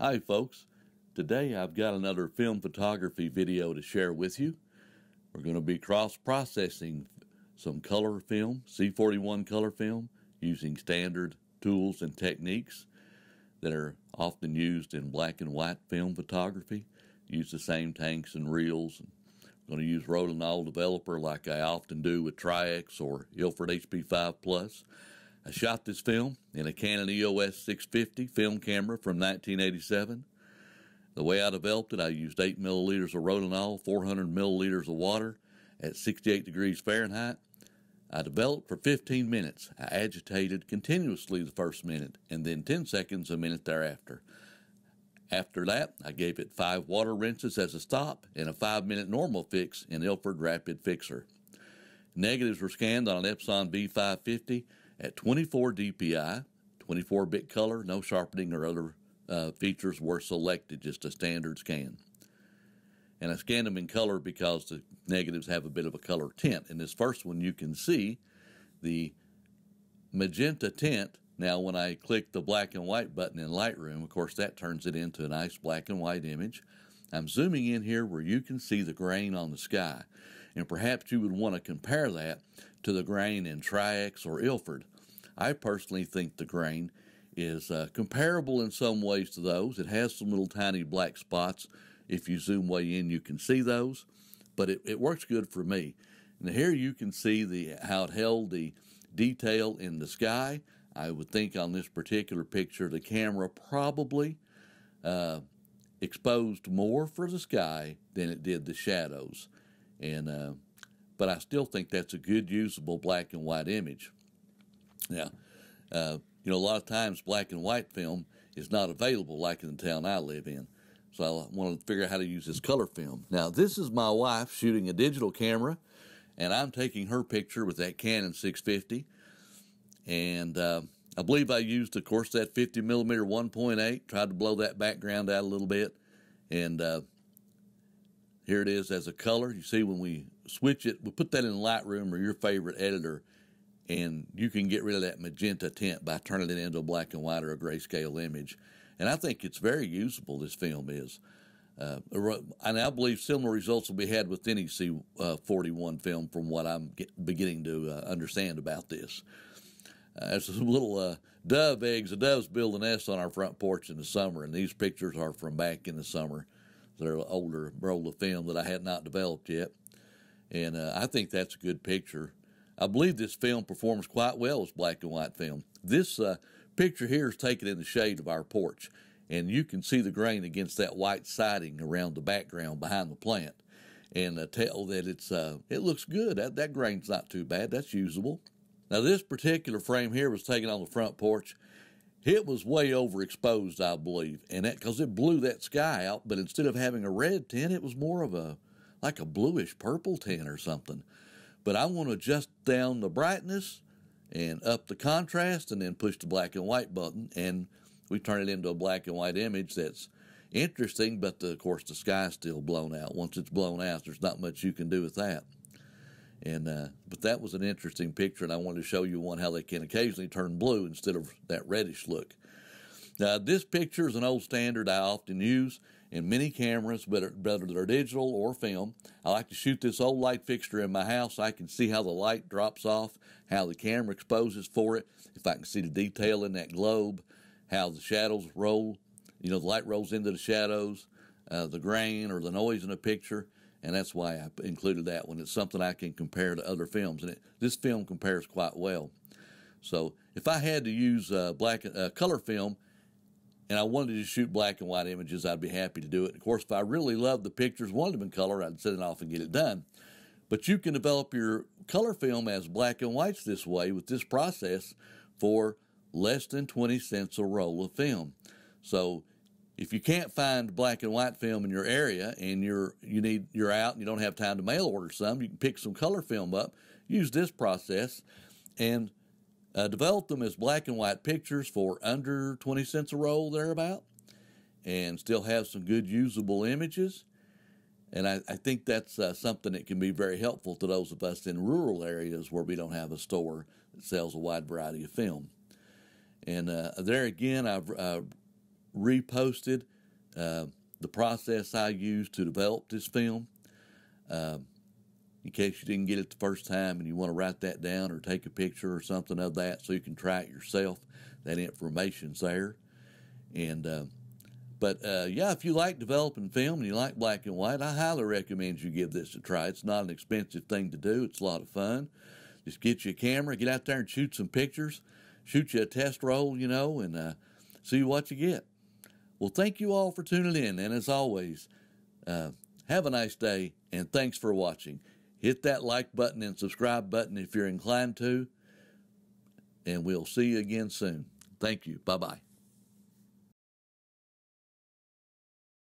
Hi, folks. Today I've got another film photography video to share with you. We're going to be cross processing some color film, C41 color film, using standard tools and techniques that are often used in black and white film photography. Use the same tanks and reels. I'm going to use Rodinal Developer like I often do with Tri-X or Ilford HP5 Plus. I shot this film in a Canon EOS 650 film camera from 1987. The way I developed it, I used 8 milliliters of Rodinal, 400 milliliters of water at 68 degrees Fahrenheit. I developed for 15 minutes. I agitated continuously the first minute and then 10 seconds a minute thereafter. After that, I gave it five water rinses as a stop and a five minute normal fix in Ilford Rapid Fixer. Negatives were scanned on an Epson V550 at 24 DPI, 24 bit color, no sharpening or other uh, features were selected, just a standard scan. And I scanned them in color because the negatives have a bit of a color tint. In this first one, you can see the magenta tint. Now, when I click the black and white button in Lightroom, of course, that turns it into a nice black and white image. I'm zooming in here where you can see the grain on the sky. And perhaps you would want to compare that to the grain in Tri-X or Ilford. I personally think the grain is uh, comparable in some ways to those. It has some little tiny black spots. If you zoom way in, you can see those, but it, it works good for me. And here you can see the how it held the detail in the sky. I would think on this particular picture, the camera probably uh, exposed more for the sky than it did the shadows. And uh, but I still think that's a good usable black and white image. Now, uh, you know, a lot of times black and white film is not available like in the town I live in. So I wanted to figure out how to use this color film. Now, this is my wife shooting a digital camera, and I'm taking her picture with that Canon 650. And uh, I believe I used, of course, that 50 millimeter 1.8, tried to blow that background out a little bit. And uh, here it is as a color. You see when we switch it, we put that in Lightroom or your favorite editor, and you can get rid of that magenta tint by turning it into a black and white or a grayscale image. And I think it's very usable, this film is. Uh, and I believe similar results will be had with any C41 uh, film from what I'm get, beginning to uh, understand about this. Uh, there's some little uh, dove eggs. The doves build a nest on our front porch in the summer, and these pictures are from back in the summer. They're an older roll of film that I had not developed yet. And uh, I think that's a good picture. I believe this film performs quite well as black and white film. This uh, picture here is taken in the shade of our porch, and you can see the grain against that white siding around the background behind the plant, and uh, tell that it's uh, it looks good. That that grain's not too bad. That's usable. Now this particular frame here was taken on the front porch, it was way overexposed, I believe, and that because it blew that sky out. But instead of having a red tint, it was more of a like a bluish purple tint or something. But I want to adjust down the brightness and up the contrast, and then push the black and white button, and we turn it into a black and white image that's interesting. But the, of course, the sky's still blown out. Once it's blown out, there's not much you can do with that. And uh, but that was an interesting picture, and I wanted to show you one how they can occasionally turn blue instead of that reddish look. Now, this picture is an old standard I often use in many cameras, whether, whether they're digital or film. I like to shoot this old light fixture in my house. I can see how the light drops off, how the camera exposes for it, if I can see the detail in that globe, how the shadows roll, you know, the light rolls into the shadows, uh, the grain or the noise in a picture and that's why I included that one. It's something I can compare to other films, and it, this film compares quite well. So if I had to use uh, black uh, color film, and I wanted to shoot black and white images, I'd be happy to do it. Of course, if I really loved the pictures, wanted them in color, I'd send it off and get it done. But you can develop your color film as black and whites this way with this process for less than 20 cents a roll of film. So if you can't find black and white film in your area and you're you need you're out and you don't have time to mail order some, you can pick some color film up, use this process, and uh, develop them as black and white pictures for under 20 cents a roll thereabout, and still have some good usable images. And I, I think that's uh, something that can be very helpful to those of us in rural areas where we don't have a store that sells a wide variety of film. And uh, there again, I've uh, reposted uh, the process I used to develop this film. Uh, in case you didn't get it the first time and you want to write that down or take a picture or something of that so you can try it yourself, that information's there. And uh, but uh, yeah, if you like developing film and you like black and white, I highly recommend you give this a try. It's not an expensive thing to do. It's a lot of fun. Just get you a camera, get out there and shoot some pictures, shoot you a test roll, you know, and uh, see what you get. Well, thank you all for tuning in, and as always, uh, have a nice day, and thanks for watching. Hit that like button and subscribe button if you're inclined to, and we'll see you again soon. Thank you. Bye bye.